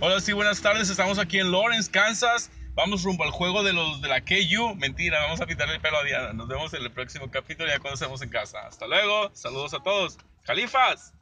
Hola, sí, buenas tardes. Estamos aquí en Lawrence, Kansas. Vamos rumbo al juego de los de la KU. Mentira, vamos a pintar el pelo a Diana. Nos vemos en el próximo capítulo ya cuando estemos en casa. Hasta luego. Saludos a todos. Califas.